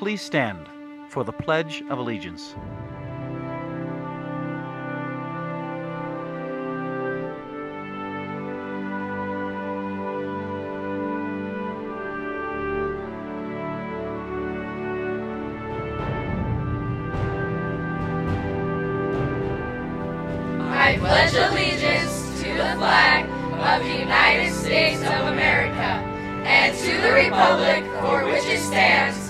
Please stand for the Pledge of Allegiance. I pledge allegiance to the flag of the United States of America and to the republic for which it stands,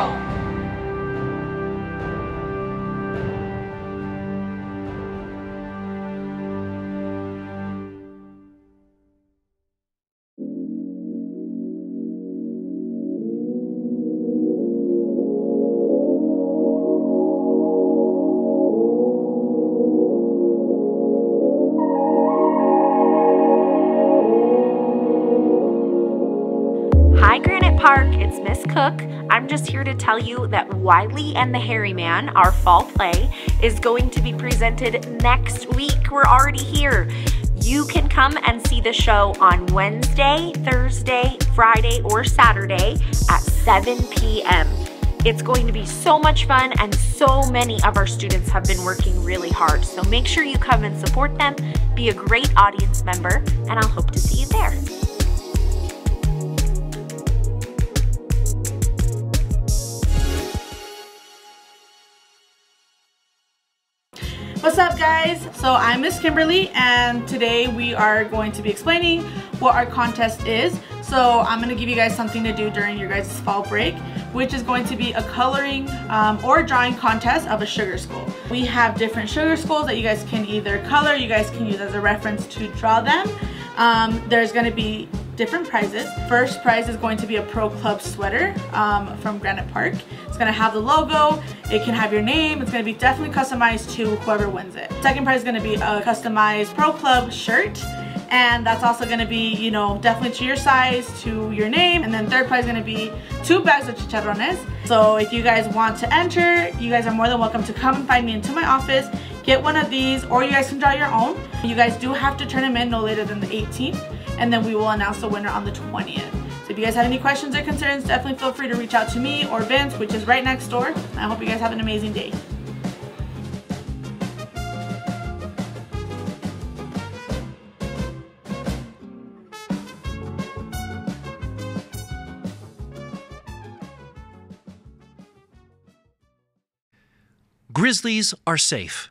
Park. It's Miss Cook. I'm just here to tell you that Wiley and the Hairy Man, our fall play, is going to be presented next week. We're already here. You can come and see the show on Wednesday, Thursday, Friday, or Saturday at 7 p.m. It's going to be so much fun, and so many of our students have been working really hard. So make sure you come and support them, be a great audience member, and I'll hope to see you there. What's up, guys? So I'm Miss Kimberly, and today we are going to be explaining what our contest is. So I'm going to give you guys something to do during your guys' fall break, which is going to be a coloring um, or drawing contest of a sugar skull. We have different sugar skulls that you guys can either color, you guys can use as a reference to draw them. Um, there's going to be different prizes. First prize is going to be a Pro Club sweater um, from Granite Park. It's going to have the logo, it can have your name, it's going to be definitely customized to whoever wins it. Second prize is going to be a customized Pro Club shirt and that's also going to be, you know, definitely to your size, to your name. And then third prize is going to be two bags of chicharrones. So if you guys want to enter, you guys are more than welcome to come and find me into my office, get one of these, or you guys can draw your own. You guys do have to turn them in no later than the 18th, and then we will announce the winner on the 20th. So if you guys have any questions or concerns, definitely feel free to reach out to me or Vince, which is right next door. I hope you guys have an amazing day. Grizzlies are safe.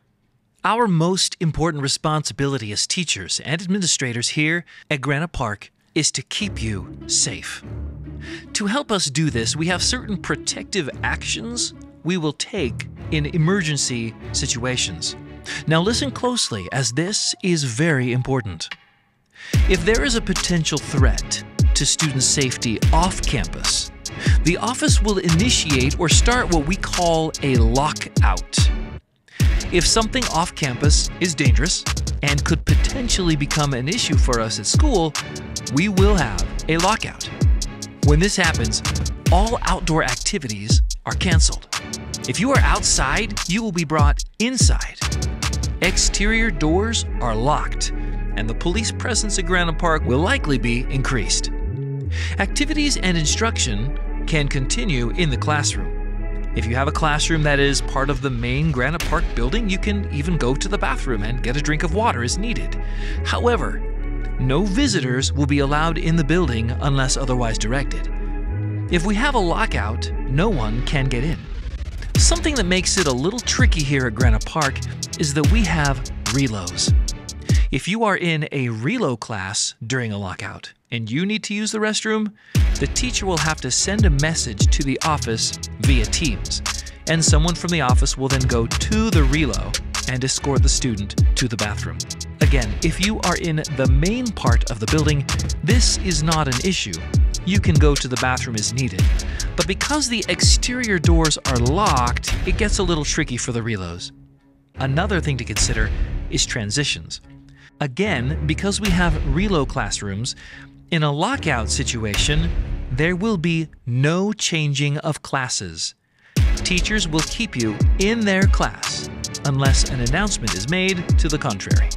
Our most important responsibility as teachers and administrators here at Granite Park is to keep you safe. To help us do this, we have certain protective actions we will take in emergency situations. Now, listen closely, as this is very important. If there is a potential threat to student safety off campus, the office will initiate or start what we call a lockout. If something off campus is dangerous and could potentially become an issue for us at school, we will have a lockout. When this happens, all outdoor activities are canceled. If you are outside, you will be brought inside. Exterior doors are locked, and the police presence at Granite Park will likely be increased. Activities and instruction can continue in the classroom. If you have a classroom that is part of the main Granite Park building, you can even go to the bathroom and get a drink of water as needed. However, no visitors will be allowed in the building unless otherwise directed. If we have a lockout, no one can get in. Something that makes it a little tricky here at Granite Park is that we have relos. If you are in a relo class during a lockout and you need to use the restroom, the teacher will have to send a message to the office via Teams, and someone from the office will then go to the relo and escort the student to the bathroom. Again, if you are in the main part of the building, this is not an issue. You can go to the bathroom as needed. But because the exterior doors are locked, it gets a little tricky for the relos. Another thing to consider is transitions. Again, because we have relo classrooms, in a lockout situation, there will be no changing of classes. Teachers will keep you in their class unless an announcement is made to the contrary.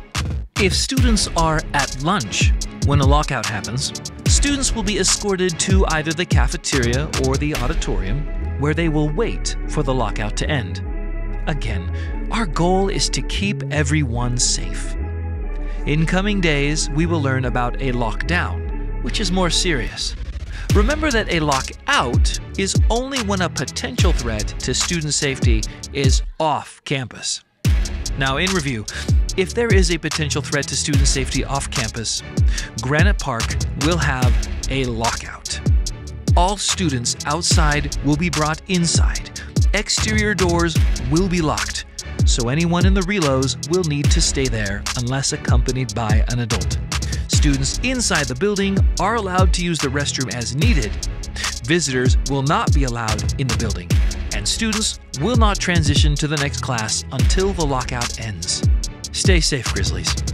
If students are at lunch When a lockout happens, students will be escorted to either the cafeteria or the auditorium, where they will wait for the lockout to end. Again, our goal is to keep everyone safe. In coming days, we will learn about a lockdown, which is more serious. Remember that a lockout is only when a potential threat to student safety is off campus. Now, in review, if there is a potential threat to student safety off campus, Granite Park will have a lockout. All students outside will be brought inside. Exterior doors will be locked, so anyone in the relos will need to stay there unless accompanied by an adult. Students inside the building are allowed to use the restroom as needed. Visitors will not be allowed in the building, and students will not transition to the next class until the lockout ends. Stay safe, Grizzlies.